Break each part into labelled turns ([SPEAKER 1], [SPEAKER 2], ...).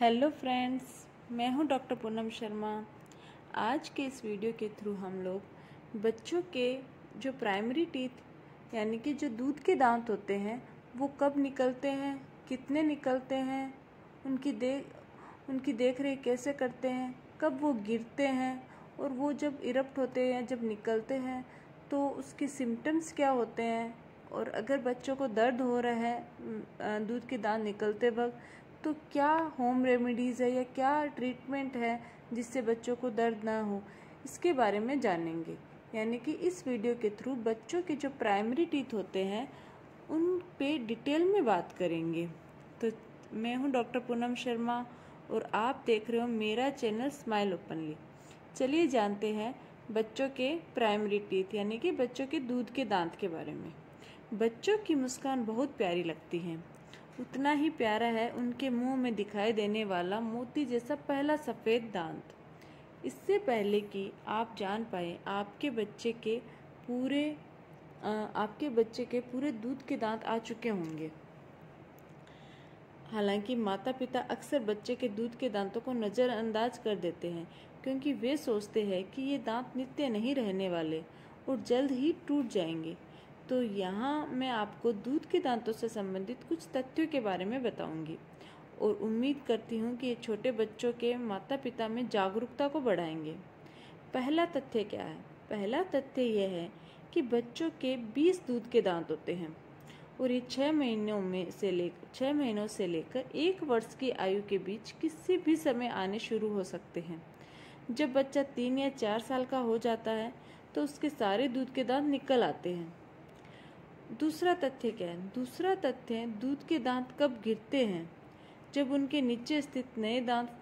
[SPEAKER 1] Hello friends, मैं हूँ doctor Poonam Sharma. आज के इस वीडियो के थ्रू हम लोग बच्चों के जो प्राइमरी टीथ, यानी कि जो दूध के दांत होते हैं, वो कब निकलते हैं, कितने निकलते हैं, उनकी देख उनकी देख रेख कैसे करते हैं, कब वो गिरते हैं और वो जब इरप्ट होते हैं, जब निकलते हैं तो उसके सिम्टम्स क्या होते हैं? और अगर बच्चों को दर्द हो रहा है दूध के दांत निकलते वक्त तो क्या होम रेमेडीज़ है या क्या ट्रीटमेंट है जिससे बच्चों को दर्द ना हो? इसके बारे में जानेंगे। यानी कि इस वीडियो के थ्रू बच्चों के जो प्राइमरी टीथ होते हैं, उन पे डिटेल में बात करेंगे। तो मैं हूँ डॉक्टर पूनम शर्मा और आप देख रहे हो मेरा चैनल स्माइल ओपनली चलिए जानते हैं बच्चों के प्राइमरी टीथ यानी कि बच्चों के दूध के दांत के बारे में। बच्चों की मुस्कान बहुत प्यारी लगती है। उतना ही प्यारा है उनके मुँह में दिखाई देने वाला मोती जैसा पहला सफ़ेद दांत। इससे पहले कि आप जान पाए, आपके बच्चे के पूरे आपके बच्चे के पूरे दूध के दांत आ चुके होंगे। हालाँकि माता पिता अक्सर बच्चे के दूध के दांतों को नज़रअंदाज कर देते हैं, क्योंकि वे सोचते हैं कि ये दांत नित्य नहीं रहने वाले और जल्द ही टूट जाएँगे। तो यहाँ मैं आपको दूध के दांतों से संबंधित कुछ तथ्यों के बारे में बताऊँगी और उम्मीद करती हूँ कि ये छोटे बच्चों के माता पिता में जागरूकता को बढ़ाएँगे। पहला तथ्य क्या है? पहला तथ्य यह है कि बच्चों के 20 दूध के दांत होते हैं और ये छः महीनों में से लेकर छः महीनों से लेकर एक वर्ष की आयु के बीच किसी भी समय आने शुरू हो सकते हैं। जब बच्चा तीन या चार साल का हो जाता है तो उसके सारे दूध के दांत निकल आते हैं। दूसरा तथ्य क्या है? दूसरा तथ्य दूध के दांत कब गिरते हैं? जब उनके नीचे स्थित नए दांत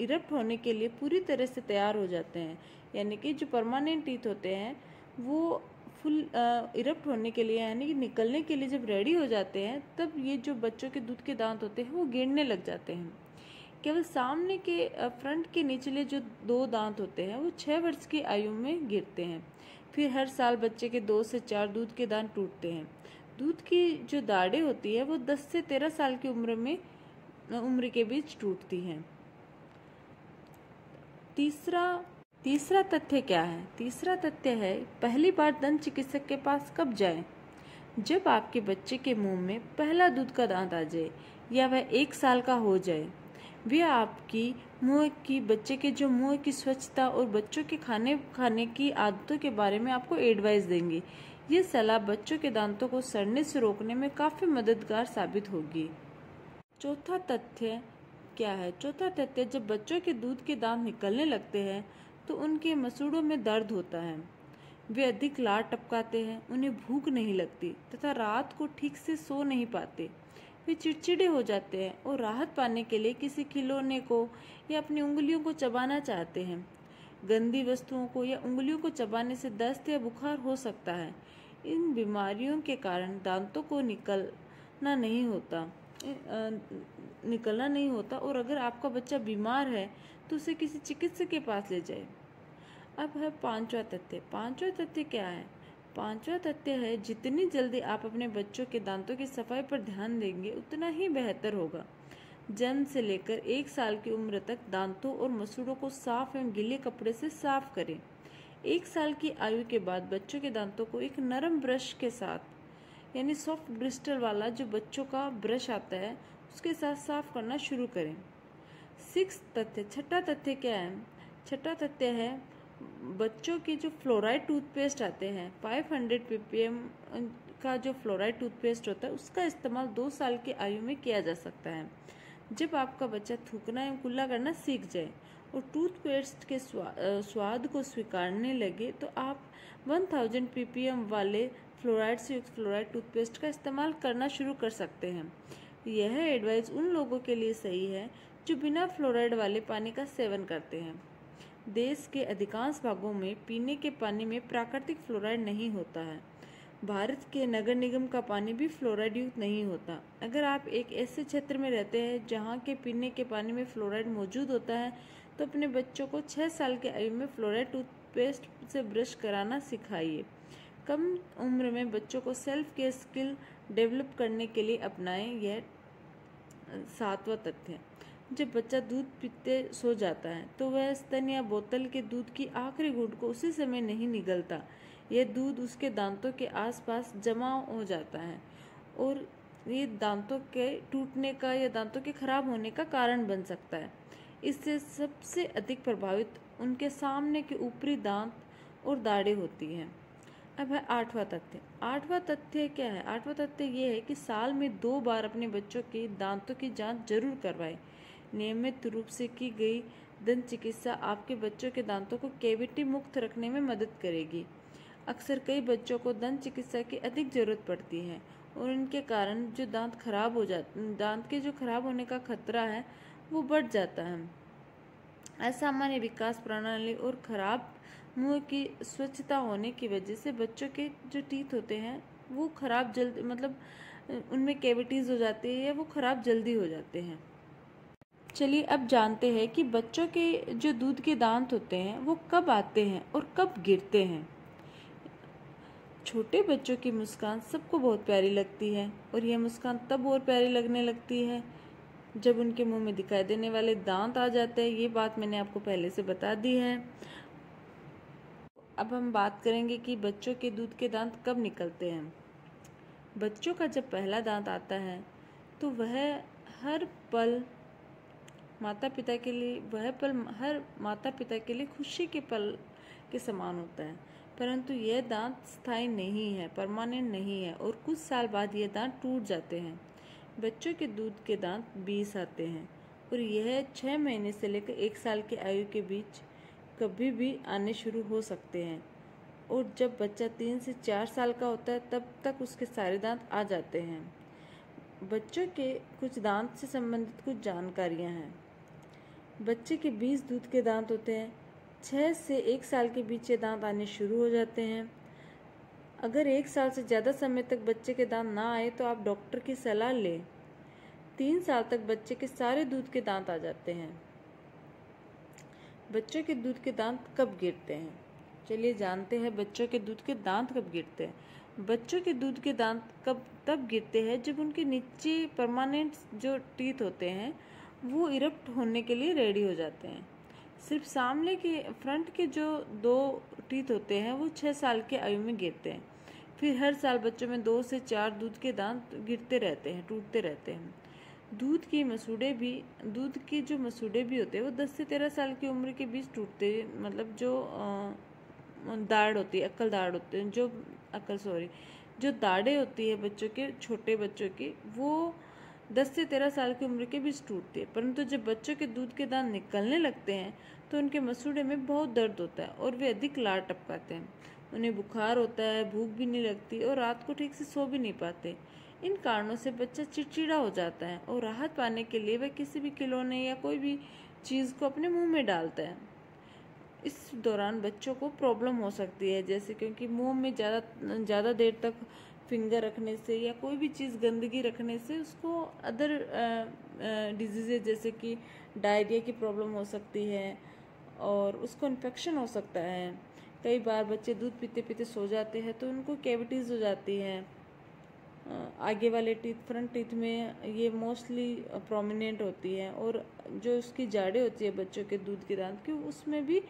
[SPEAKER 1] इरप्ट होने के लिए पूरी तरह से तैयार हो जाते हैं, यानी कि जो परमानेंट टीथ होते हैं, वो फुल इरप्ट होने के लिए, यानी कि निकलने के लिए जब रेडी हो जाते हैं, तब ये जो बच्चों के दूध के दांत होते हैं, वो गिरने लग जाते हैं। केवल सामने के फ्रंट के निचले जो दो दांत होते हैं, वो छः वर्ष की आयु में गिरते हैं। फिर हर साल बच्चे के दो से चार दूध के दांत टूटते हैं। दूध की जो दाढ़ें होती है, वो दस से तेरह साल की उम्र में, उम्र के बीच टूटती हैं। तीसरा तीसरा तथ्य क्या है? तीसरा तथ्य है, पहली बार दंत चिकित्सक के पास कब जाए? जब आपके बच्चे के मुँह में पहला दूध का दांत आ जाए, या वह एक साल का हो जाए वे आपकी मुँह की, बच्चे के जो मुँह की स्वच्छता और बच्चों के खाने खाने की आदतों के बारे में आपको एडवाइस देंगे। ये सलाह बच्चों के दांतों को सड़ने से रोकने में काफ़ी मददगार साबित होगी। चौथा तथ्य क्या है? चौथा तथ्य, जब बच्चों के दूध के दांत निकलने लगते हैं तो उनके मसूड़ों में दर्द होता है। वे अधिक लार टपकाते हैं, उन्हें भूख नहीं लगती, तथा रात को ठीक से सो नहीं पाते। वे चिड़चिड़े हो जाते हैं और राहत पाने के लिए किसी खिलौने को या अपनी उंगलियों को चबाना चाहते हैं। गंदी वस्तुओं को या उंगलियों को चबाने से दस्त या बुखार हो सकता है। इन बीमारियों के कारण दांतों को निकलना नहीं होता निकलना नहीं होता और अगर आपका बच्चा बीमार है तो उसे किसी चिकित्सक के पास ले जाए। अब है पांचवा तथ्य। पांचवा तथ्य क्या है? पांचवा तथ्य है, जितनी जल्दी आप अपने बच्चों के दांतों की सफ़ाई पर ध्यान देंगे, उतना ही बेहतर होगा। जन्म से लेकर एक साल की उम्र तक दांतों और मसूड़ों को साफ़ एवं गीले कपड़े से साफ़ करें। एक साल की आयु के बाद बच्चों के दांतों को एक नरम ब्रश के साथ, यानी सॉफ्ट ब्रिस्टल वाला जो बच्चों का ब्रश आता है, उसके साथ साफ़ करना शुरू करें। सिक्स तथ्य, छठा तथ्य क्या है? छठा तथ्य है बच्चों के जो फ्लोराइड टूथपेस्ट आते हैं 500 ppm का जो फ्लोराइड टूथपेस्ट होता है उसका इस्तेमाल दो साल की आयु में किया जा सकता है। जब आपका बच्चा थूकना एवं कुल्ला करना सीख जाए और टूथपेस्ट के स्वा, स्वाद को स्वीकारने लगे तो आप 1000 ppm वाले फ्लोराइड से युक्त फ्लोराइड टूथपेस्ट का इस्तेमाल करना शुरू कर सकते हैं। यह एडवाइस उन लोगों के लिए सही है जो बिना फ्लोराइड वाले पानी का सेवन करते हैं। देश के अधिकांश भागों में पीने के पानी में प्राकृतिक फ्लोराइड नहीं होता है। भारत के नगर निगम का पानी भी फ्लोराइड युक्त नहीं होता। अगर आप एक ऐसे क्षेत्र में रहते हैं जहाँ के पीने के पानी में फ्लोराइड मौजूद होता है तो अपने बच्चों को छः साल के आयु में फ्लोराइड टूथपेस्ट से ब्रश कराना सिखाइए। कम उम्र में बच्चों को सेल्फ केयर स्किल डेवलप करने के लिए अपनाएँ, यह सातवां तथ्य जब बच्चा दूध पीते सो जाता है तो वह स्तन या बोतल के दूध की आखिरी घूंट को उसी समय नहीं निगलता। यह दूध उसके दांतों के आसपास जमा हो जाता है और ये दांतों के टूटने का या दांतों के खराब होने का कारण बन सकता है। इससे सबसे अधिक प्रभावित उनके सामने के ऊपरी दांत और दाढ़े होती हैं। अब है आठवां तथ्य। आठवां तथ्य क्या है? आठवां तथ्य ये है कि साल में दो बार अपने बच्चों के दांतों की जाँच ज़रूर करवाएँ। नियमित रूप से की गई दंत चिकित्सा आपके बच्चों के दांतों को कैविटी मुक्त रखने में मदद करेगी। अक्सर कई बच्चों को दंत चिकित्सा की अधिक ज़रूरत पड़ती है और इनके कारण जो दांत खराब हो जाते दांत के जो खराब होने का खतरा है, वो बढ़ जाता है। असामान्य विकास प्रणाली और खराब मुँह की स्वच्छता होने की वजह से बच्चों के जो टीथ होते हैं, वो खराब जल्द मतलब उनमें कैविटीज हो जाती है या वो खराब जल्दी हो जाते हैं। चलिए अब जानते हैं कि बच्चों के जो दूध के दांत होते हैं, वो कब आते हैं और कब गिरते हैं। छोटे बच्चों की मुस्कान सबको बहुत प्यारी लगती है और यह मुस्कान तब और प्यारी लगने लगती है जब उनके मुँह में दिखाई देने वाले दांत आ जाते हैं। ये बात मैंने आपको पहले से बता दी है। अब हम बात करेंगे कि बच्चों के दूध के दांत कब निकलते हैं। बच्चों का जब पहला दांत आता है तो वह हर पल माता पिता के लिए, वह पल, हर माता पिता के लिए खुशी के पल के समान होता है। परंतु यह दांत स्थायी नहीं है, परमानेंट नहीं है और कुछ साल बाद यह दांत टूट जाते हैं। बच्चों के दूध के दांत बीस आते हैं और यह छः महीने से लेकर एक साल की आयु के बीच कभी भी आने शुरू हो सकते हैं। और जब बच्चा तीन से चार साल का होता है, तब तक उसके सारे दांत आ जाते हैं। बच्चों के कुछ दांत से संबंधित कुछ जानकारियाँ हैं। बच्चे के बीस दूध के दांत होते हैं छः से एक साल के बीच ये दांत आने शुरू हो जाते हैं। अगर एक साल से ज़्यादा समय तक बच्चे के दांत ना आए तो आप डॉक्टर की सलाह लें। तीन साल तक बच्चे के सारे दूध के दांत आ जाते हैं। बच्चों के दूध के दांत कब गिरते हैं? चलिए जानते हैं बच्चों के दूध के दांत कब गिरते हैं। बच्चों के दूध के दांत कब तब गिरते हैं जब उनके नीचे परमानेंट जो टीथ होते हैं वो इरप्ट होने के लिए रेडी हो जाते हैं। सिर्फ़ सामने के फ्रंट के जो दो टीथ होते हैं, वो छः साल के आयु में गिरते हैं। फिर हर साल बच्चों में दो से चार दूध के दांत गिरते रहते हैं, टूटते रहते हैं। दूध की मसूड़े भी, दूध के जो मसूड़े भी होते हैं, वो दस से तेरह साल की उम्र के बीच टूटते मतलब जो दाढ़ होती है अक्ल दाढ़ होते हैं, जो अक्ल सॉरी जो दाढ़े होती है बच्चों के, छोटे बच्चों की, वो दस से तेरह साल की उम्र के बीच टूटती है। परंतु जब बच्चों के दूध के दांत निकलने लगते हैं तो उनके मसूड़े में बहुत दर्द होता है और वे अधिक लार टपकाते हैं। उन्हें बुखार होता है, भूख भी नहीं लगती और रात को ठीक से सो भी नहीं पाते। इन कारणों से बच्चा चिड़चिड़ा हो जाता है और राहत पाने के लिए वह किसी भी खिलौने या कोई भी चीज़ को अपने मुँह में डालता है। इस दौरान बच्चों को प्रॉब्लम हो सकती है, जैसे क्योंकि मुँह में ज़्यादा ज़्यादा देर तक फिंगर रखने से या कोई भी चीज़ गंदगी रखने से उसको अदर डिज़ीज़ जैसे कि डायरिया की प्रॉब्लम हो सकती है और उसको इन्फेक्शन हो सकता है। कई बार बच्चे दूध पीते पीते सो जाते हैं तो उनको कैविटीज़ हो जाती हैं। आगे वाले टीथ फ्रंट टीथ में ये मोस्टली प्रोमिनेंट होती है और जो उसकी जाड़े होती है बच्चों के दूध के दांत की, उसमें भी,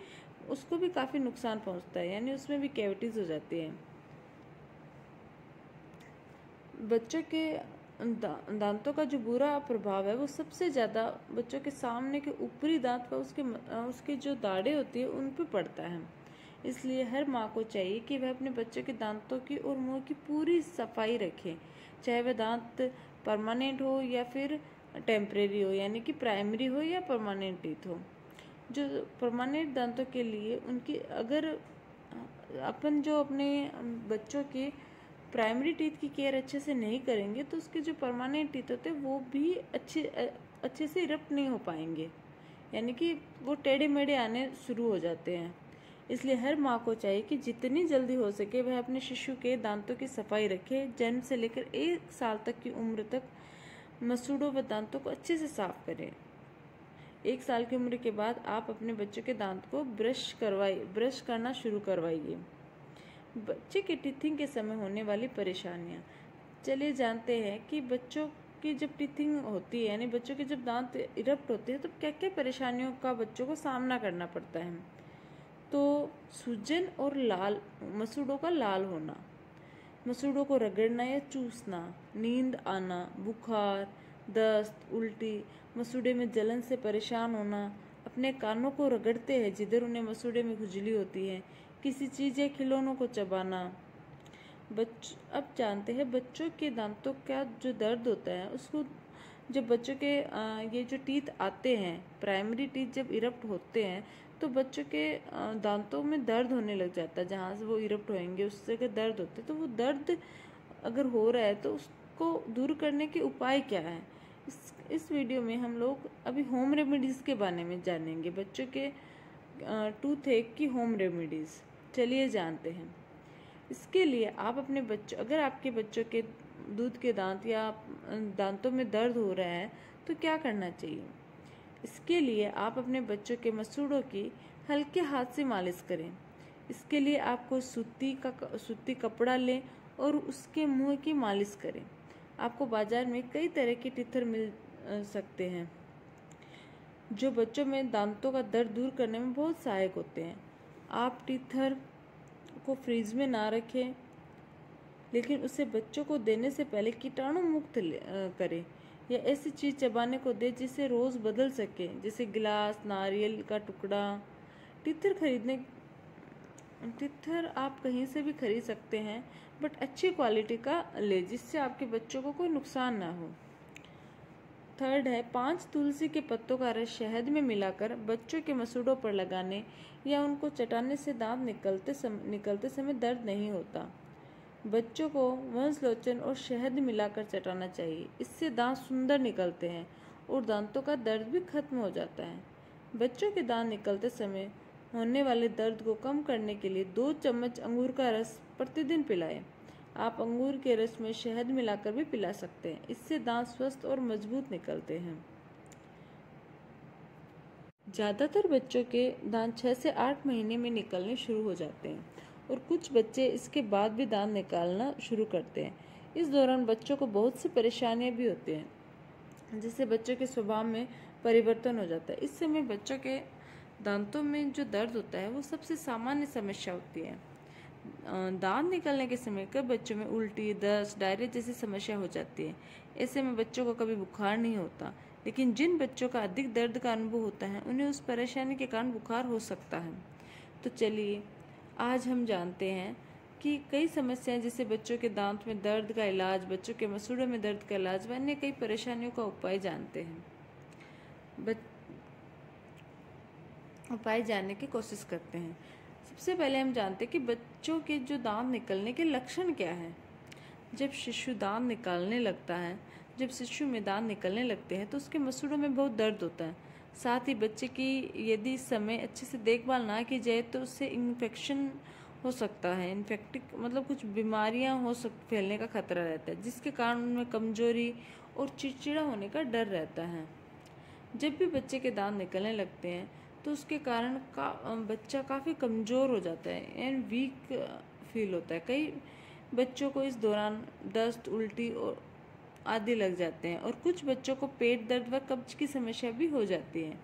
[SPEAKER 1] उसको भी काफ़ी नुकसान पहुँचता है, यानी उसमें भी कैविटीज़ हो जाती है। बच्चों के दा, दांतों का जो बुरा प्रभाव है वो सबसे ज़्यादा बच्चों के सामने के ऊपरी दांत का उसके उसके जो दाढ़े होती है उन पर पड़ता है। इसलिए हर माँ को चाहिए कि वह अपने बच्चों के दांतों की और मुँह की पूरी सफ़ाई रखे। चाहे वह दांत परमानेंट हो या फिर टेम्परेरी हो यानी कि प्राइमरी हो या परमानेंट टीथ हो। जो परमानेंट दांतों के लिए उनकी अगर अपन जो अपने बच्चों के प्राइमरी टीथ की केयर अच्छे से नहीं करेंगे तो उसके जो परमानेंट टीथ होते हैं, वो भी अच्छे अच्छे से इरप्ट नहीं हो पाएँगे। यानी कि वो टेढ़े मेढ़े आने शुरू हो जाते हैं। इसलिए हर माँ को चाहिए कि जितनी जल्दी हो सके वह अपने शिशु के दांतों की सफ़ाई रखे, जन्म से लेकर एक साल तक की उम्र तक मसूड़ों व दांतों को अच्छे से साफ़ करें। एक साल की उम्र के बाद आप अपने बच्चों के दांत को ब्रश करवाइए ब्रश करना शुरू करवाइए। बच्चे के टीथिंग के समय होने वाली परेशानियाँ। चलिए जानते हैं कि बच्चों की जब टीथिंग होती है, यानी बच्चों के जब दांत इरप्ट होते हैं तो क्या क्या परेशानियों का बच्चों को सामना करना पड़ता है? तो सूजन और लाल, मसूड़ों का लाल होना, मसूड़ों को रगड़ना या चूसना, नींद आना, बुखार, दस्त, उल्टी, मसूड़े में जलन से परेशान होना, अपने कानों को रगड़ते हैं जिधर उन्हें मसूड़े में खुजली होती है किसी चीज़ या खिलौनों को चबाना। बच अब जानते हैं बच्चों के दांतों का जो दर्द होता है, उसको जब बच्चों के ये जो टीथ आते हैं, प्राइमरी टीथ जब इरप्ट होते हैं तो बच्चों के दांतों में दर्द होने लग जाता है। जहाँ से वो इरप्ट होएँगे, उससे के दर्द होते तो वो दर्द अगर हो रहा है तो उसको दूर करने के उपाय क्या है? इस इस वीडियो में हम लोग अभी होम रेमेडीज़ के बारे में जानेंगे। बच्चों के टूथ एक की होम रेमेडीज़। चलिए जानते हैं। इसके लिए आप अपने बच्चों, अगर आपके बच्चों के दूध के दांत या दांतों में दर्द हो रहा है तो क्या करना चाहिए? इसके लिए आप अपने बच्चों के मसूड़ों की हल्के हाथ से मालिश करें। इसके लिए आपको सूती का सूती कपड़ा लें और उसके मुँह की मालिश करें। आपको बाज़ार में कई तरह के टिथर मिल सकते हैं, जो बच्चों में दांतों का दर्द दूर करने में बहुत सहायक होते हैं। आप टीथर को फ्रीज में ना रखें, लेकिन उसे बच्चों को देने से पहले कीटाणु मुक्त करें या ऐसी चीज़ चबाने को दे जिसे रोज़ बदल सके, जैसे गिलास, नारियल का टुकड़ा। टिथर खरीदने, टिथर आप कहीं से भी खरीद सकते हैं, बट अच्छी क्वालिटी का ले, जिससे आपके बच्चों को कोई नुकसान ना हो। थर्ड है पाँच तुलसी के पत्तों का रस शहद में मिलाकर बच्चों के मसूड़ों पर लगाने या उनको चटाने से दांत निकलते सम, निकलते समय दर्द नहीं होता। बच्चों को वंशलोचन और शहद मिलाकर चटाना चाहिए। इससे दांत सुंदर निकलते हैं और दांतों का दर्द भी खत्म हो जाता है। बच्चों के दांत निकलते समय होने वाले दर्द को कम करने के लिए दो चम्मच अंगूर का रस प्रतिदिन पिलाएँ। आप अंगूर के रस में शहद मिलाकर भी पिला सकते हैं। इससे दांत स्वस्थ और मज़बूत निकलते हैं। ज़्यादातर बच्चों के दांत छः से आठ महीने में निकलने शुरू हो जाते हैं और कुछ बच्चे इसके बाद भी दांत निकालना शुरू करते हैं। इस दौरान बच्चों को बहुत सी परेशानियाँ भी होती हैं, जिससे बच्चों के स्वभाव में परिवर्तन हो जाता है। इस समय बच्चों के दांतों में जो दर्द होता है, वो सबसे सामान्य समस्या होती है। दांत निकलने के समय कई बच्चों में उल्टी, दस्त, डायरिया जैसी समस्या हो जाती है। ऐसे में बच्चों को कभी बुखार नहीं होता, लेकिन जिन बच्चों का अधिक दर्द का अनुभव होता है, उन्हें उस परेशानी के कारण बुखार हो सकता है। तो चलिए, आज हम जानते हैं कि कई समस्याएँ जैसे बच्चों के दांत में दर्द का इलाज, बच्चों के मसूड़ों में दर्द का इलाज, व अन्य कई परेशानियों का उपाय जानते हैं। उपाय जानने की कोशिश करते हैं। सबसे पहले हम जानते हैं कि बच्चों के जो दांत निकलने के लक्षण क्या हैं। जब शिशु दांत निकालने लगता है, जब शिशु में दांत निकलने लगते हैं तो उसके मसूड़ों में बहुत दर्द होता है। साथ ही बच्चे की यदि समय अच्छे से देखभाल ना की जाए तो उससे इन्फेक्शन हो सकता है। इन्फेक्टिक मतलब कुछ बीमारियाँ हो सक, फैलने का खतरा रहता है, जिसके कारण उनमें कमज़ोरी और चिड़चिड़ा होने का डर रहता है। जब भी बच्चे के दांत निकलने लगते हैं तो उसके कारण का बच्चा काफ़ी कमज़ोर हो जाता है एंड वीक फील होता है। कई बच्चों को इस दौरान दस्त, उल्टी और आदि लग जाते हैं और कुछ बच्चों को पेट दर्द व कब्ज की समस्या भी हो जाती है।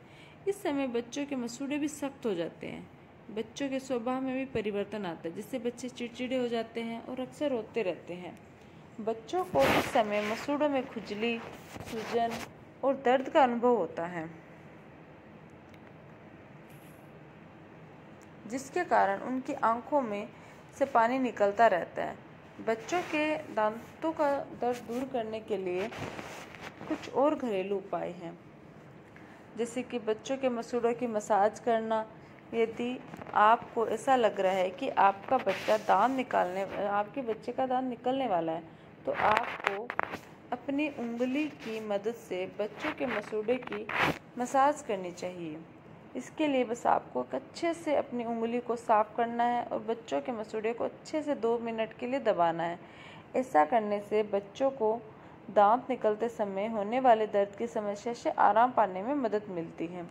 [SPEAKER 1] इस समय बच्चों के मसूड़े भी सख्त हो जाते हैं। बच्चों के स्वभाव में भी परिवर्तन आता है, जिससे बच्चे चिड़चिड़े हो जाते हैं और अक्सर रोते रहते हैं। बच्चों को इस समय मसूड़ों में खुजली, सूजन और दर्द का अनुभव होता है। जिसके कारण उनकी आँखों में से पानी निकलता रहता है। बच्चों के दांतों का दर्द दूर करने के लिए कुछ और घरेलू उपाय हैं, जैसे कि बच्चों के मसूड़ों की मसाज करना। यदि आपको ऐसा लग रहा है कि आपका बच्चा दांत निकालने, आपके बच्चे का दांत निकलने वाला है तो आपको अपनी उंगली की मदद से बच्चों के मसूड़े की मसाज करनी चाहिए। इसके लिए बस आपको अच्छे से अपनी उंगली को साफ़ करना है और बच्चों के मसूड़े को अच्छे से दो मिनट के लिए दबाना है। ऐसा करने से बच्चों को दांत निकलते समय, होने वाले दर्द की समस्या से आराम पाने में मदद मिलती है।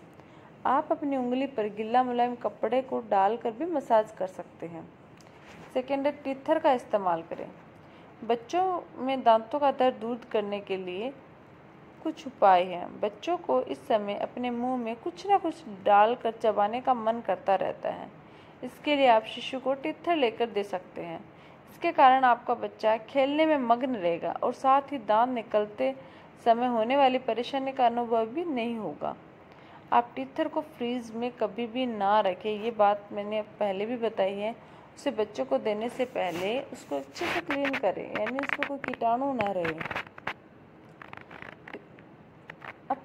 [SPEAKER 1] आप अपनी उंगली पर गिल्ला मुलायम कपड़े को डालकर भी मसाज कर सकते हैं। सेकेंड है टीथर का इस्तेमाल करें। बच्चों में दांतों का दर्द दूर करने के लिए कुछ उपाय हैं। बच्चों को इस समय अपने मुँह में कुछ ना कुछ डालकर चबाने का मन करता रहता है। इसके लिए आप शिशु को टित्थर लेकर दे सकते हैं। इसके कारण आपका बच्चा खेलने में मग्न रहेगा और साथ ही दांत निकलते समय होने वाली परेशानी का अनुभव भी नहीं होगा। आप टीथर को फ्रीज में कभी भी ना रखें, ये बात मैंने पहले भी बताई है। उसे बच्चों को देने से पहले उसको अच्छे से क्लीन करें, यानी उसको कोई कीटाणु ना रहे।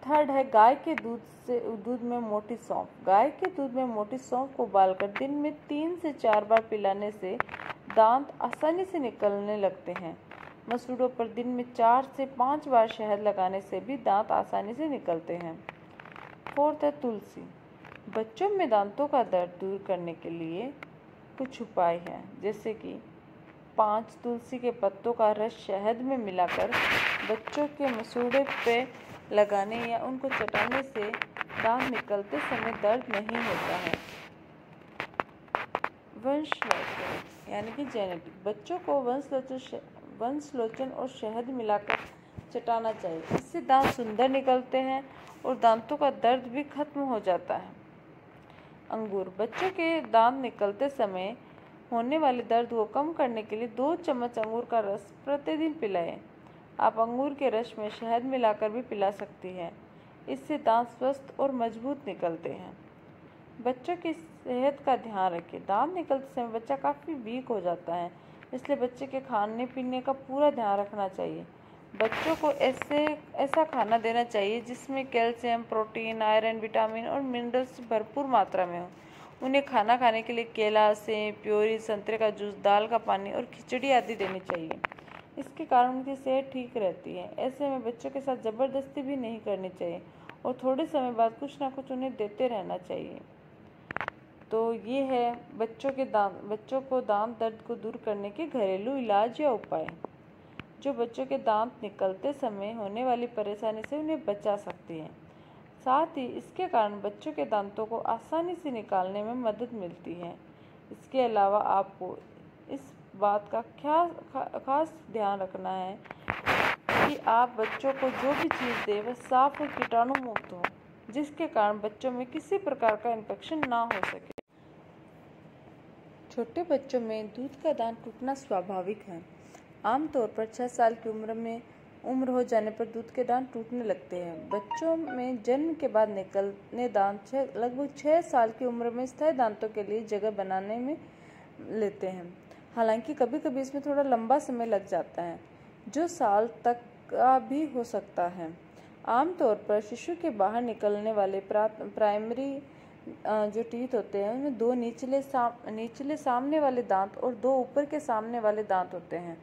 [SPEAKER 1] थर्ड है, गाय के दूध से, दूध में मोटी सौंफ। गाय के दूध में मोटी सौंफ को उबालकर दिन में तीन से चार बार पिलाने से दांत आसानी से निकलने लगते हैं। मसूड़ों पर दिन में चार से पाँच बार शहद लगाने से भी दांत आसानी से निकलते हैं। फोर्थ है तुलसी। बच्चों में दांतों का दर्द दूर करने के लिए कुछ उपाय हैं, जैसे कि पाँच तुलसी के पत्तों का रस शहद में मिलाकर बच्चों के मसूड़े पे लगाने या उनको चटाने से दांत निकलते समय दर्द नहीं होता है। वंशलोचन, यानी कि जेनेटिक बच्चों को वंशलोचन वंशलोचन और शहद मिलाकर चटाना चाहिए। इससे दांत सुंदर निकलते हैं और दांतों का दर्द भी खत्म हो जाता है। अंगूर, बच्चों के दांत निकलते समय होने वाले दर्द को कम करने के लिए दो चम्मच अंगूर का रस प्रतिदिन पिलाएँ। आप अंगूर के रस में शहद मिलाकर भी पिला सकती हैं। इससे दांत स्वस्थ और मज़बूत निकलते हैं। बच्चों की सेहत का ध्यान रखें। दांत निकलते समय बच्चा काफ़ी वीक हो जाता है, इसलिए बच्चे के खाने पीने का पूरा ध्यान रखना चाहिए। बच्चों को ऐसे, ऐसा खाना देना चाहिए जिसमें कैल्शियम, प्रोटीन, आयरन, विटामिन और मिनरल्स भरपूर मात्रा में हो। उन्हें खाना खाने के लिए केला, सेब, प्योरी, संतरे का जूस, दाल का पानी और खिचड़ी आदि देनी चाहिए। इसके कारण उनकी सेहत ठीक रहती है। ऐसे में बच्चों के साथ ज़बरदस्ती भी नहीं करनी चाहिए और थोड़े समय बाद कुछ ना कुछ उन्हें देते रहना चाहिए। तो ये है बच्चों के दांत बच्चों को दांत दर्द को दूर करने के घरेलू इलाज या उपाय, जो बच्चों के दांत निकलते समय होने वाली परेशानी से उन्हें बचा सकती हैं। साथ ही इसके कारण बच्चों के दांतों को आसानी से निकालने में मदद मिलती है। इसके अलावा आपको इस बात का क्या खास ध्यान रखना है कि आप बच्चों को जो भी चीज़ दें, वह साफ़ और कीटाणु मुक्त हो, जिसके कारण बच्चों में किसी प्रकार का इन्फेक्शन ना हो सके। छोटे बच्चों में दूध का दान टूटना स्वाभाविक है। आमतौर पर छः साल की उम्र में, उम्र हो जाने पर दूध के दांत टूटने लगते हैं। बच्चों में जन्म के बाद निकलने दांत छः लगभग छः साल की उम्र में स्थायी दांतों के लिए जगह बनाने में लेते हैं। हालाँकि कभी कभी इसमें थोड़ा लंबा समय लग जाता है जो साल तक का भी हो सकता है। आमतौर पर शिशु के बाहर निकलने वाले प्राइमरी जो टीथ होते हैं उनमें दो निचले साम निचले सामने वाले दांत और दो ऊपर के सामने वाले दांत होते हैं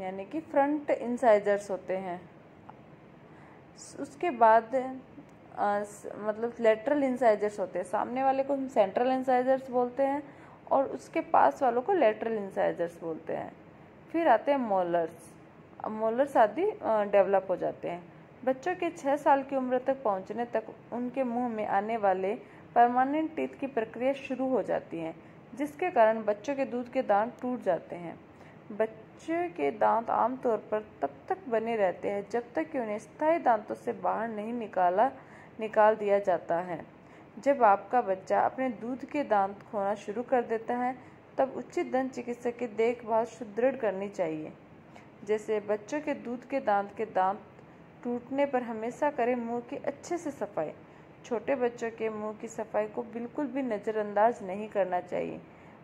[SPEAKER 1] यानी कि फ्रंट इंसाइजर्स होते हैं। उसके बाद आ, मतलब लेटरल इंसाइजर्स होते हैं। सामने वाले को हम सेंट्रल इंसाइजर्स बोलते हैं और उसके पास वालों को लेटरल इंसाइजर्स बोलते हैं। फिर आते हैं मोलर्स मोलर्स आदि डेवलप हो जाते हैं। बच्चों के छः साल की उम्र तक पहुँचने तक उनके मुँह में आने वाले परमानेंट टीथ की प्रक्रिया शुरू हो जाती है, जिसके कारण बच्चों के दूध के दांत टूट जाते हैं। बच्चे के दांत आमतौर पर तब तक बने रहते हैं जब तक कि उन्हें स्थायी दांतों से बाहर नहीं निकाला, निकाल दिया जाता है। जब आपका बच्चा अपने दूध के दांत खोना शुरू कर देता है, तब उचित दंत चिकित्सक की देखभाल सुदृढ़ करनी चाहिए। जैसे बच्चों के दूध के दांत के दांत टूटने पर हमेशा करें मुँह की अच्छे से सफ़ाई। छोटे बच्चों के मुँह की सफ़ाई को बिल्कुल भी नज़रअंदाज नहीं करना चाहिए।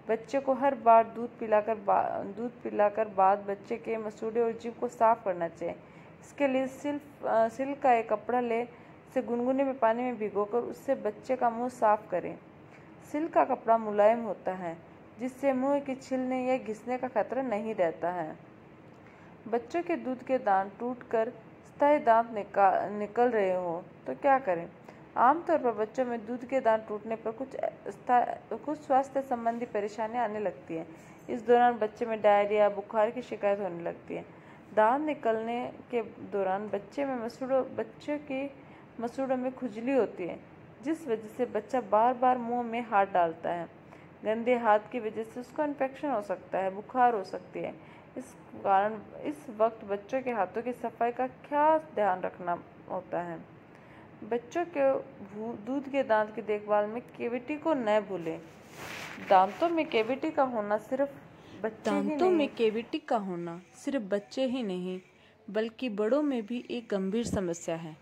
[SPEAKER 1] बच्चे को हर बार दूध पिलाकर दूध पिलाकर बाद बच्चे के मसूड़े और जीभ को साफ़ करना चाहिए। इसके लिए सिल्क सिल्क का एक कपड़ा ले इसे गुनगुने में पानी में भिगोकर उससे बच्चे का मुँह साफ़ करें। सिल्क का कपड़ा मुलायम होता है, जिससे मुँह के छिलने या घिसने का खतरा नहीं रहता है। बच्चों के दूध के दांत टूटकर स्थायी दांत निकल रहे हो तो क्या करें? आमतौर पर बच्चों में दूध के दांत टूटने पर कुछ कुछ स्वास्थ्य संबंधी परेशानियाँ आने लगती हैं। इस दौरान बच्चे में डायरिया बुखार की शिकायत होने लगती है। दांत निकलने के दौरान बच्चे में मसूड़ों, बच्चों की मसूड़ों में खुजली होती है जिस वजह से बच्चा बार बार मुँह में हाथ डालता है। गंदे हाथ की वजह से उसका इन्फेक्शन हो सकता है बुखार हो सकती है। इस कारण इस वक्त बच्चों के हाथों की सफ़ाई का क्या ध्यान रखना होता है? बच्चों के दूध के दांत की देखभाल में केविटी को न भूलें। दांतों में केविटी का होना सिर्फ़ बच्चे दांतों में केविटी का होना सिर्फ़ बच्चे ही नहीं बल्कि बड़ों में भी एक गंभीर समस्या है।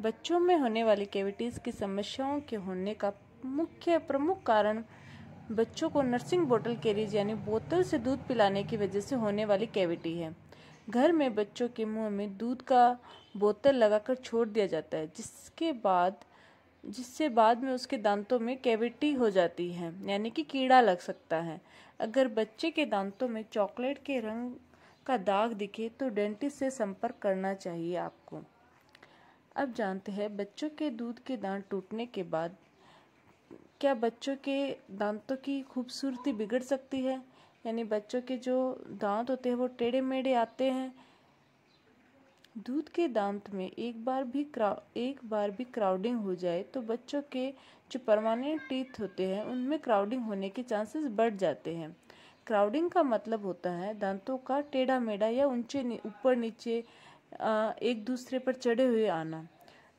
[SPEAKER 1] बच्चों में होने वाली कैविटीज़ की समस्याओं के होने का मुख्य प्रमुख कारण बच्चों को नर्सिंग बोतल कैरीज यानी बोतल से दूध पिलाने की वजह से होने वाली कैविटी है। घर में बच्चों के मुँह में दूध का बोतल लगाकर छोड़ दिया जाता है, जिसके बाद, जिससे बाद में उसके दांतों में कैविटी हो जाती है, यानी कि कीड़ा लग सकता है। अगर बच्चे के दांतों में चॉकलेट के रंग का दाग दिखे तो डेंटिस्ट से संपर्क करना चाहिए आपको। अब जानते हैं, बच्चों के दूध के दांत टूटने के बाद क्या बच्चों के दांतों की खूबसूरती बिगड़ सकती है? यानी बच्चों के जो दांत होते हैं, वो टेढ़े मेढ़े आते हैं। दूध के दांत में एक बार भी एक बार भी क्राउडिंग हो जाए तो बच्चों के जो परमानेंट टीथ होते हैं, उनमें क्राउडिंग होने के चांसेस बढ़ जाते हैं। क्राउडिंग का मतलब होता है, दांतों का टेढ़ा मेढ़ा या ऊँचे ऊपर नीचे एक दूसरे पर चढ़े हुए आना।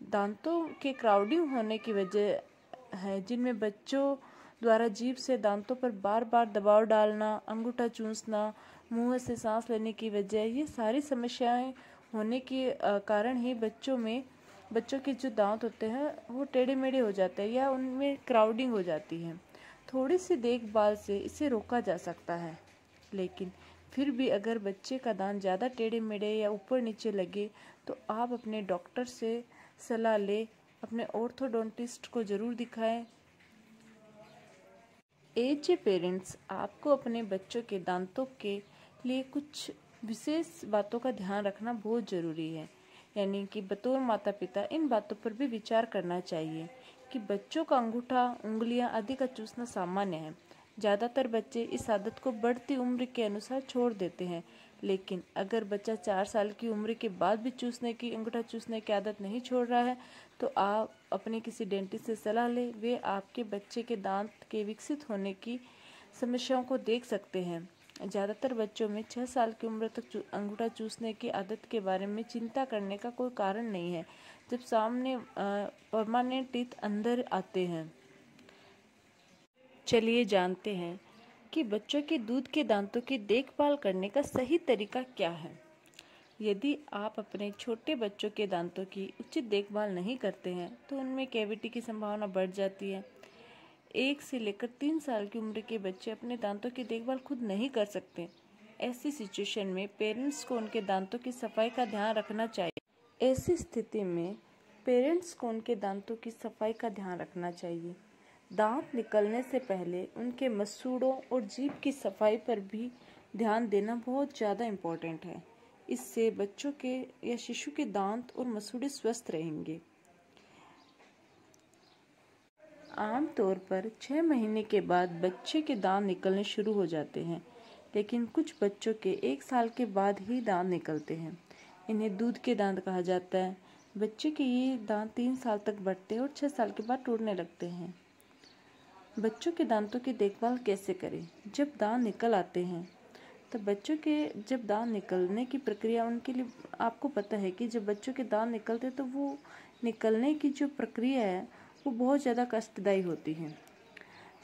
[SPEAKER 1] दांतों के क्राउडिंग होने की वजह है, जिनमें बच्चों द्वारा जीभ से दांतों पर बार बार दबाव डालना, अंगूठा चूसना, मुँह से सांस लेने की वजह, ये सारी समस्याएँ होने के कारण ही बच्चों में, बच्चों के जो दांत होते हैं, वो टेढ़े मेढ़े हो जाते हैं या उनमें क्राउडिंग हो जाती है। थोड़ी सी देखभाल से इसे रोका जा सकता है, लेकिन फिर भी अगर बच्चे का दांत ज़्यादा टेढ़े मेढ़े या ऊपर नीचे लगे तो आप अपने डॉक्टर से सलाह ले, अपने ऑर्थोडोंटिस्ट को ज़रूर दिखाएँ। एज पेरेंट्स, आपको अपने बच्चों के दांतों के लिए कुछ विशेष बातों का ध्यान रखना बहुत ज़रूरी है। यानी कि बतौर माता पिता इन बातों पर भी विचार करना चाहिए कि बच्चों का अंगूठा, उंगलियाँ आदि का चूसना सामान्य है। ज़्यादातर बच्चे इस आदत को बढ़ती उम्र के अनुसार छोड़ देते हैं। लेकिन अगर बच्चा चार साल की उम्र के बाद भी चूसने की, अंगूठा चूसने की आदत नहीं छोड़ रहा है तो आप अपने किसी डेंटिस्ट से सलाह लें। वे आपके बच्चे के दांत के विकसित होने की समस्याओं को देख सकते हैं। ज़्यादातर बच्चों में छः साल की उम्र तक अंगूठा चूसने की आदत के बारे में चिंता करने का कोई कारण नहीं है, जब सामने परमानेंट टीथ अंदर आते हैं। चलिए जानते हैं कि बच्चों के दूध के दांतों की देखभाल करने का सही तरीका क्या है। यदि आप अपने छोटे बच्चों के दांतों की उचित देखभाल नहीं करते हैं तो उनमें कैविटी की संभावना बढ़ जाती है। एक से लेकर तीन साल की उम्र के बच्चे अपने दांतों की देखभाल खुद नहीं कर सकते। ऐसी सिचुएशन में पेरेंट्स को उनके दांतों की सफ़ाई का ध्यान रखना चाहिए। ऐसी स्थिति में पेरेंट्स को उनके दांतों की सफ़ाई का ध्यान रखना चाहिए। दांत निकलने से पहले उनके मसूड़ों और जीभ की सफ़ाई पर भी ध्यान देना बहुत ज़्यादा इम्पोर्टेंट है। इससे बच्चों के या शिशु के दांत और मसूड़े स्वस्थ रहेंगे। आमतौर पर छः महीने के बाद बच्चे के दांत निकलने शुरू हो जाते हैं, लेकिन कुछ बच्चों के एक साल के बाद ही दांत निकलते हैं। इन्हें दूध के दांत कहा जाता है। बच्चे के ये दांत तीन साल तक बढ़ते हैं और छः साल के बाद टूटने लगते हैं। बच्चों के दांतों की देखभाल कैसे करें? जब दांत निकल आते हैं तो बच्चों के, जब दांत निकलने की प्रक्रिया उनके लिए, आपको पता है कि जब बच्चों के दांत निकलते तो वो निकलने की जो प्रक्रिया है, वो बहुत ज़्यादा कष्टदायी होती है।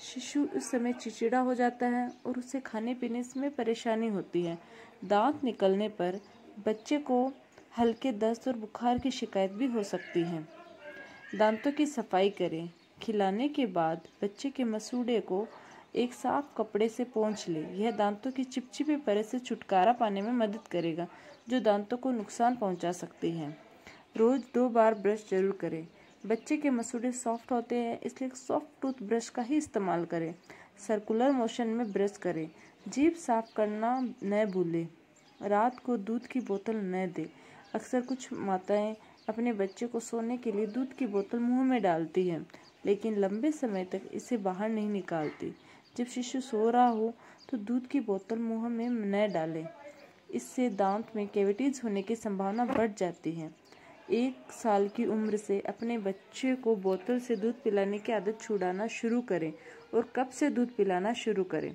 [SPEAKER 1] शिशु उस समय चिचिड़ा हो जाता है और उसे खाने पीने में परेशानी होती है। दांत निकलने पर बच्चे को हल्के दस्त और बुखार की शिकायत भी हो सकती है। दांतों की सफ़ाई करें। खिलाने के बाद बच्चे के मसूड़े को एक साफ़ कपड़े से पोंछ ले। यह दांतों की चिपचिपी परत से छुटकारा पाने में मदद करेगा, जो दांतों को नुकसान पहुँचा सकती है। रोज दो बार ब्रश ज़रूर करें। बच्चे के मसूड़े सॉफ्ट होते हैं, इसलिए सॉफ्ट टूथ ब्रश का ही इस्तेमाल करें। सर्कुलर मोशन में ब्रश करें। जीभ साफ़ करना न भूलें। रात को दूध की बोतल न दें। अक्सर कुछ माताएँ अपने बच्चे को सोने के लिए दूध की बोतल मुँह में डालती हैं। लेकिन लंबे समय तक इसे बाहर नहीं निकालती। जब शिशु सो रहा हो तो दूध की बोतल मुँह में न डालें। इससे दांत में कैविटीज होने की संभावना बढ़ जाती है। एक साल की उम्र से अपने बच्चे को बोतल से दूध पिलाने की आदत छुड़ाना शुरू करें और कब से दूध पिलाना शुरू करें।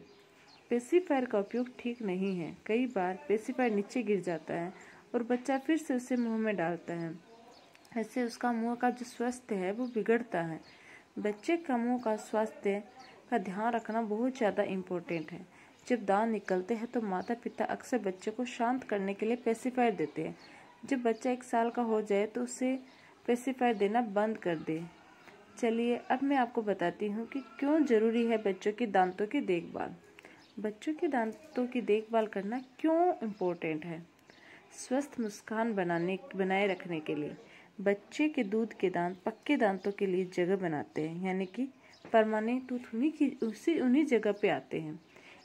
[SPEAKER 1] पेसीफायर का उपयोग ठीक नहीं है। कई बार पेसीफायर नीचे गिर जाता है और बच्चा फिर से उसे मुँह में डालता है। ऐसे उसका मुँह का जो स्वास्थ्य है, वो बिगड़ता है। बच्चे का मुँह का स्वास्थ्य का ध्यान रखना बहुत ज़्यादा इम्पोर्टेंट है। जब दांत निकलते हैं तो माता पिता अक्सर बच्चे को शांत करने के लिए पेसीफायर देते हैं। जब बच्चा एक साल का हो जाए तो उसे पेसीफायर देना बंद कर दे। चलिए, अब मैं आपको बताती हूँ कि क्यों ज़रूरी है बच्चों के दांतों की देखभाल। बच्चों के दांतों की देखभाल करना क्यों इम्पोर्टेंट है? स्वस्थ मुस्कान बनाने, बनाए रखने के लिए। बच्चे के दूध के दांत पक्के दांतों के लिए जगह बनाते हैं, यानी कि परमानेंट टूथ उन्हीं की, उसी, उन्हीं जगह पे आते हैं।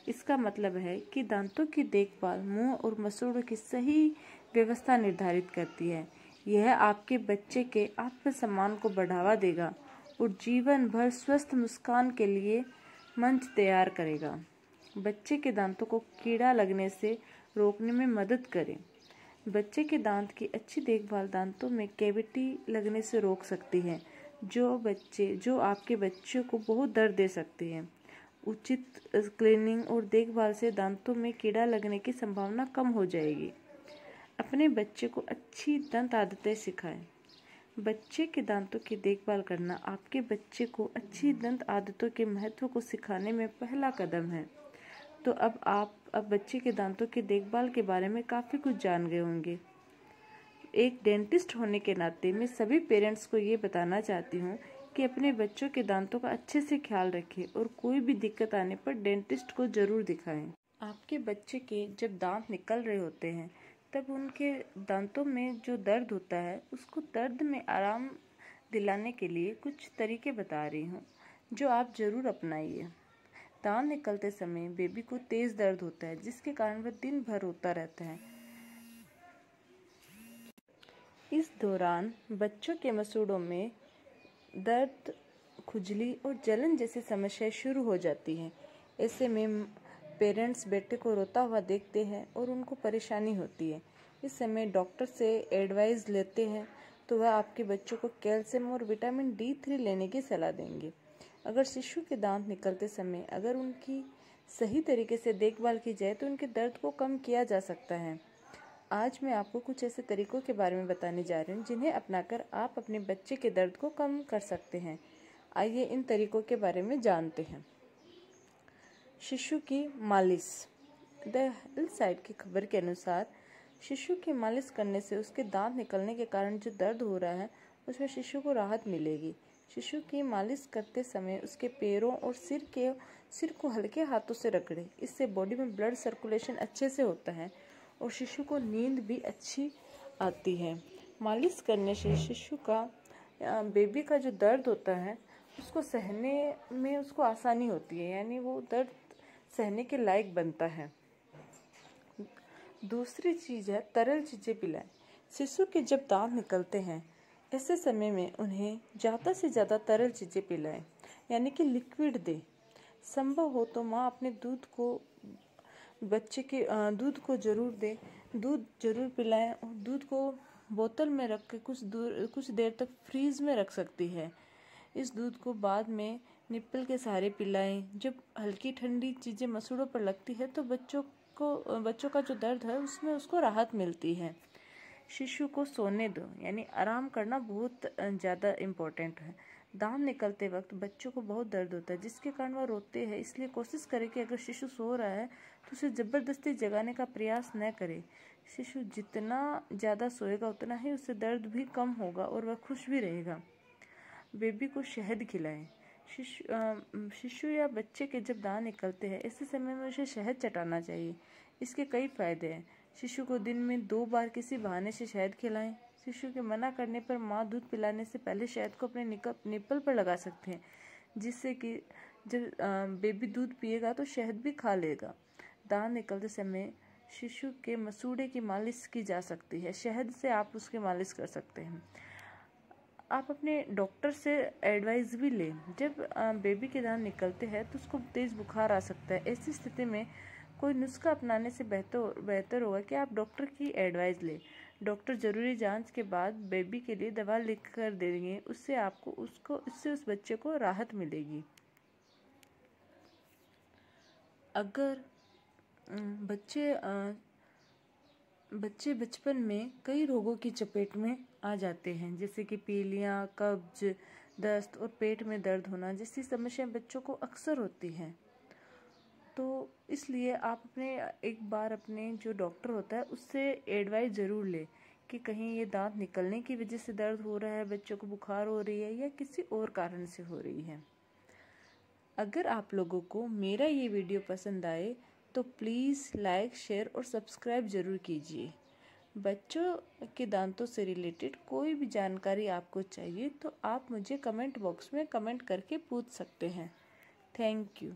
[SPEAKER 1] इसका मतलब है कि दांतों की देखभाल मुँह और मसूड़ों की सही व्यवस्था निर्धारित करती है। यह आपके बच्चे के आत्मसम्मान को बढ़ावा देगा और जीवन भर स्वस्थ मुस्कान के लिए मंच तैयार करेगा। बच्चे के दांतों को कीड़ा लगने से रोकने में मदद करें। बच्चे के दांत की अच्छी देखभाल दांतों में कैविटी लगने से रोक सकती है, जो बच्चे, जो आपके बच्चों को बहुत दर्द दे सकती है। उचित क्लीनिंग और देखभाल से दांतों में कीड़ा लगने की संभावना कम हो जाएगी। अपने बच्चे को अच्छी दंत आदतें सिखाएँ। बच्चे के दांतों की देखभाल करना आपके बच्चे को अच्छी दंत आदतों के महत्व को सिखाने में पहला कदम है। तो अब आप अब बच्चे के दांतों की देखभाल के बारे में काफ़ी कुछ जान गए होंगे। एक डेंटिस्ट होने के नाते मैं सभी पेरेंट्स को ये बताना चाहती हूँ कि अपने बच्चों के दांतों का अच्छे से ख्याल रखें और कोई भी दिक्कत आने पर डेंटिस्ट को ज़रूर दिखाएँ। आपके बच्चे के जब दांत निकल रहे होते हैं, तब उनके दांतों में जो दर्द होता है, उसको दर्द में आराम दिलाने के लिए कुछ तरीके बता रही हूँ, जो आप ज़रूर अपनाइए। दांत निकलते समय बेबी को तेज़ दर्द होता है, जिसके कारण वह दिन भर रोता रहता है। इस दौरान बच्चों के मसूड़ों में दर्द, खुजली और जलन जैसी समस्याएँ शुरू हो जाती हैं। ऐसे में पेरेंट्स बेटे को रोता हुआ देखते हैं और उनको परेशानी होती है। इस समय डॉक्टर से एडवाइस लेते हैं तो वह आपके बच्चों को कैल्शियम और विटामिन डी थ्री लेने की सलाह देंगे। अगर शिशु के दांत निकलते समय अगर उनकी सही तरीके से देखभाल की जाए तो उनके दर्द को कम किया जा सकता है। आज मैं आपको कुछ ऐसे तरीकों के बारे में बताने जा रही हूँ, जिन्हें अपनाकर आप अपने बच्चे के दर्द को कम कर सकते हैं। आइए इन तरीकों के बारे में जानते हैं। शिशु की मालिश। द हिल साइड की खबर के अनुसार, शिशु की मालिश करने से उसके दांत निकलने के कारण जो दर्द हो रहा है, उसमें शिशु को राहत मिलेगी। शिशु की मालिश करते समय उसके पैरों और सिर के, सिर को हल्के हाथों से रगड़े। इससे बॉडी में ब्लड सर्कुलेशन अच्छे से होता है और शिशु को नींद भी अच्छी आती है। मालिश करने से शिशु का बेबी का जो दर्द होता है, उसको सहने में उसको आसानी होती है, यानी वो दर्द सहने के लायक बनता है। दूसरी चीज़ है तरल चीज़ें पिलाएँ। शिशु के जब दांत निकलते हैं ऐसे समय में उन्हें ज़्यादा से ज़्यादा तरल चीज़ें पिलाएँ, यानी कि लिक्विड दें। संभव हो तो माँ अपने दूध को, बच्चे के दूध को ज़रूर दें। दूध ज़रूर पिलाएँ और दूध को बोतल में रख के कुछ दूर, कुछ देर तक फ्रीज में रख सकती है। इस दूध को बाद में निप्पल के सहारे पिलाएँ। जब हल्की ठंडी चीज़ें मसूड़ों पर लगती है तो बच्चों को, बच्चों का जो दर्द है, उसमें उसको राहत मिलती है। शिशु को सोने दो, यानी आराम करना बहुत ज़्यादा इम्पोर्टेंट है। दांत निकलते वक्त बच्चों को बहुत दर्द होता है, जिसके कारण वह रोते हैं। इसलिए कोशिश करें कि अगर शिशु सो रहा है तो उसे ज़बरदस्ती जगाने का प्रयास न करें। शिशु जितना ज़्यादा सोएगा, उतना ही उससे दर्द भी कम होगा और वह खुश भी रहेगा। बेबी को शहद खिलाएँ। शिशु शिशु या बच्चे के जब दांत निकलते हैं, ऐसे समय में उसे शहद चटाना चाहिए। इसके कई फ़ायदे हैं। शिशु को दिन में दो बार किसी बहाने से शहद खिलाएँ। शिशु के मना करने पर माँ दूध पिलाने से पहले शहद को अपने निपल पर लगा सकते हैं, जिससे कि जब बेबी दूध पिएगा तो शहद भी खा लेगा। दान निकलते समय शिशु के मसूड़े की मालिश की जा सकती है। शहद से आप उसकी मालिश कर सकते हैं। आप अपने डॉक्टर से एडवाइस भी लें। जब बेबी के दान निकलते हैं तो उसको तेज़ बुखार आ सकता है। ऐसी स्थिति में कोई नुस्खा अपनाने से बेहतर बेहतर होगा कि आप डॉक्टर की एडवाइस लें। डॉक्टर ज़रूरी जाँच के बाद बेबी के लिए दवा लिख कर दे देंगे। उससे आपको उसको उससे उस बच्चे को राहत मिलेगी। अगर बच्चे बच्चे बचपन में कई रोगों की चपेट में आ जाते हैं, जैसे कि पीलियाँ, कब्ज, दस्त और पेट में दर्द होना जैसी समस्याएँ बच्चों को अक्सर होती हैं। तो इसलिए आप अपने, एक बार अपने जो डॉक्टर होता है, उससे एडवाइस ज़रूर लें कि कहीं ये दांत निकलने की वजह से दर्द हो रहा है, बच्चों को बुखार हो रही है या किसी और कारण से हो रही है। अगर आप लोगों को मेरा ये वीडियो पसंद आए तो प्लीज़ लाइक, शेयर और सब्सक्राइब ज़रूर कीजिए। बच्चों के दांतों से रिलेटेड कोई भी जानकारी आपको चाहिए तो आप मुझे कमेंट बॉक्स में कमेंट करके पूछ सकते हैं। Thank you.